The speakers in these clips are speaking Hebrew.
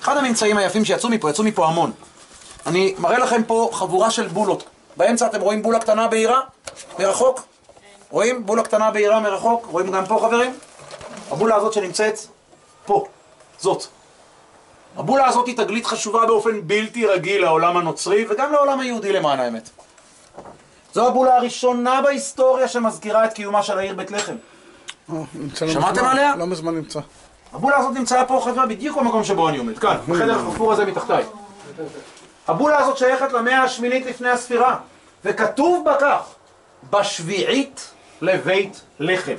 אחד הממצאים היפים שיצאו מפה, יצאו מפה המון. אני מראה לכם פה חבורה של בולות. באמצע אתם רואים בולה קטנה בהירה? מרחוק? רואים? בולה קטנה בהירה מרחוק? רואים גם פה חברים? הבולה הזאת שנמצאת פה, זאת. הבולה הזאת היא תגלית חשובה באופן בלתי רגיל לעולם הנוצרי וגם לעולם היהודי למען האמת. זו הבולה הראשונה בהיסטוריה שמזכירה את קיומה של העיר בית לחם. אה, לא שמעתם עליה? לא מזמן נמצא. הבולה הזאת נמצאה פה חבר'ה בדיוק במקום שבו אני עומד, כאן, בחדר החפור הזה מתחתיי. הבולה הזאת שייכת למאה השמינית לפני הספירה, וכתוב בה כך, בשביעית לבית לחם.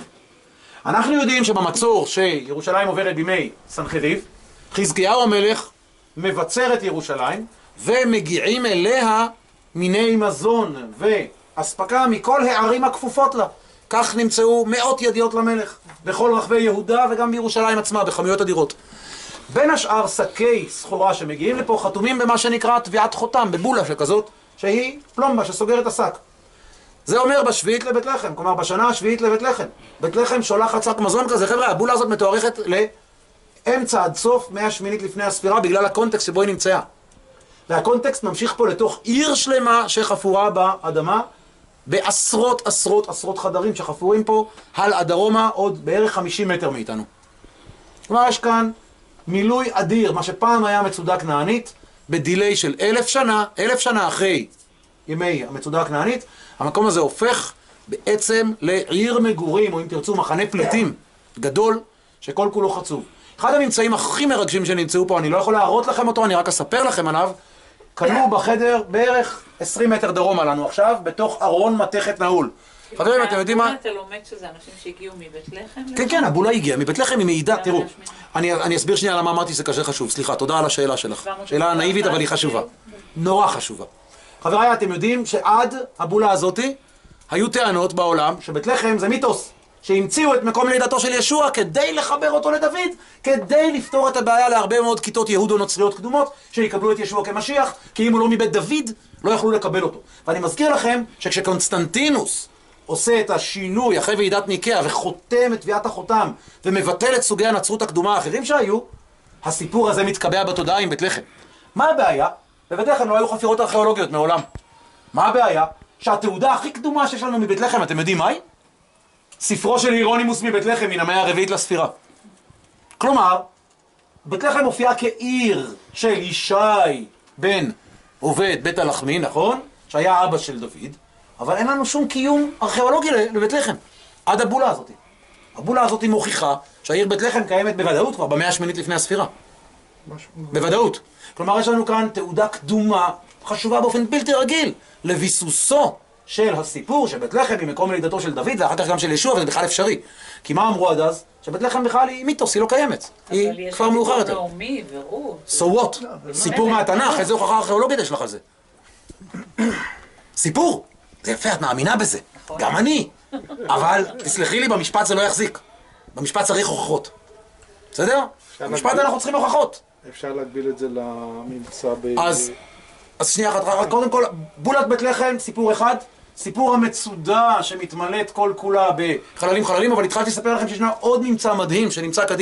אנחנו יודעים שבמצור שירושלים עוברת בימי סנחריב, חזקיהו המלך מבצר את ירושלים, ומגיעים אליה מיני מזון ואספקה מכל הערים הכפופות לה. כך נמצאו מאות ידיות למלך, בכל רחבי יהודה וגם בירושלים עצמה, בכמויות אדירות. בין השאר שקי סחורה שמגיעים לפה חתומים במה שנקרא תביעת חותם, בבולה שכזאת, שהיא פלומבה שסוגרת השק. זה אומר בשביעית לבית לחם, כלומר בשנה השביעית לבית לחם. בית לחם שולחת שק מזון כזה, חבר'ה, הבולה הזאת מתוארכת לאמצע עד סוף מאה שמינית לפני הספירה בגלל הקונטקסט שבו היא נמצאה. והקונטקסט ממשיך פה לתוך עיר שלמה שחפורה באדמה, בעשרות עשרות עשרות חדרים שחפורים פה הלאה דרומה עוד בערך 50 מטר מאיתנו. כלומר יש כאן מילוי אדיר, מה שפעם היה מצודה כנענית, בדיליי של אלף שנה, אלף שנה אחרי ימי המצודה הכנענית, המקום הזה הופך בעצם לעיר מגורים, או אם תרצו מחנה פליטים גדול, שכל כולו חצוב. אחד הממצאים הכי מרגשים שנמצאו פה, אני לא יכול להראות לכם אותו, אני רק אספר לכם עליו, כלוא בחדר בערך 20 מטר דרומה לנו עכשיו, בתוך ארון מתכת נעול. חברים, אתם יודעים מה? אתה לומד שזה אנשים שהגיעו מבית לחם? כן, כן, הבולה הגיעה מבית לחם, היא מעידה, תראו. אני, אסביר שנייה למה אמרתי שזה כזה חשוב. סליחה, תודה על השאלה שלך. 700 שאלה נאיבית, אבל היא חשובה. נורא חשובה. חבריי, אתם יודעים שעד הבולה הזאתי, היו טענות בעולם שבית לחם זה מיתוס. שהמציאו את מקום לידתו של ישוע כדי לחבר אותו לדוד, כדי לפתור את הבעיה להרבה מאוד כיתות יהודו נוצריות קדומות, שיקבלו את ישוע כמשיח, כי אם הוא לא מבית דוד, לא יכלו לקבל אותו. ואני מזכיר לכם שכשקונסטנטינוס עושה את השינוי אחרי ועידת ניקאה וחותם את תביעת החותם ומבטל את סוגי הנצרות הקדומה האחרים שהיו, הסיפור הזה מתקבע בתודעה עם בית לחם. מה הבעיה? בבית לחם לא היו חפירות ארכיאולוגיות מעולם. מה הבעיה? שהתעודה הכי קדומה שיש לנו מבית לחם, אתם יודעים מהי? ספרו של הירונימוס מבית לחם מן המאה הרביעית לספירה. כלומר, בית לחם מופיעה כעיר של ישי בן עובד בית הלחמי, נכון? שהיה אבא של דוד, אבל אין לנו שום קיום ארכיאולוגי לבית לחם, עד הבולה הזאת. הבולה הזאת מוכיחה שהעיר בית לחם קיימת בוודאות כבר במאה השמינית לפני הספירה. משהו- בוודאות. כלומר, יש לנו כאן תעודה קדומה חשובה באופן בלתי רגיל לביסוסו של הסיפור שבית לחם היא מקום לידתו של דוד ואחר כך גם של ישוע, וזה בכלל אפשרי. כי מה אמרו עד אז? שבית לחם בכלל היא מיתוס, היא לא קיימת. היא אבל יש כבר מאוחר סיפור יותר. נעמי ורות. So what? סיפור מהתנ"ך, איזה הוכחה ארכיאולוגית יש לך על זה? סיפור! זה יפה, את מאמינה בזה. גם אני. אבל, תסלחי לי, במשפט זה לא יחזיק. במשפט צריך הוכחות. בסדר? במשפט אנחנו צריכים הוכחות. אפשר להגביל את זה לממצא ב... אז, אז שנייה אחת, קודם כל, בולת בית לחם, סיפור אחד, סיפור המצודה שמתמלאת כל כולה בחללים חללים, אבל התחלתי לספר לכם שישנה עוד ממצא מדהים שנמצא קדימה.